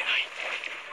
えない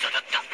戦だった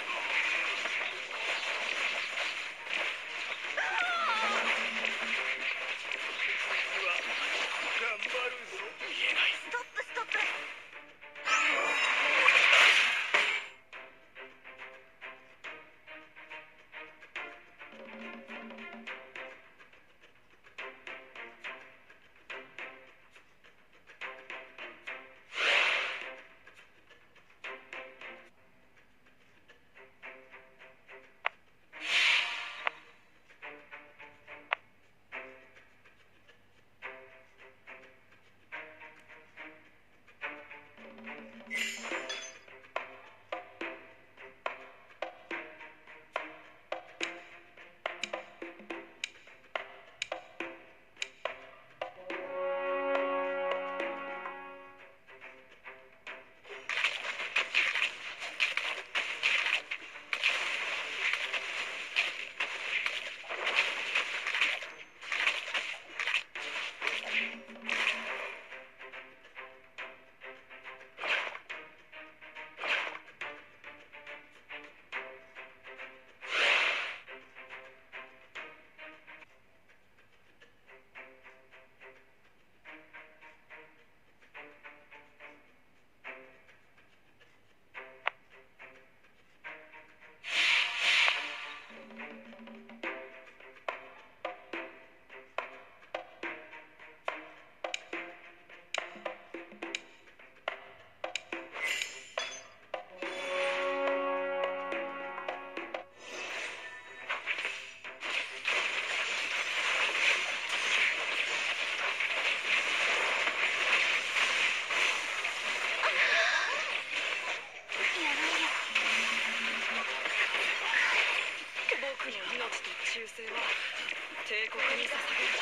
性は帝国に捧げる。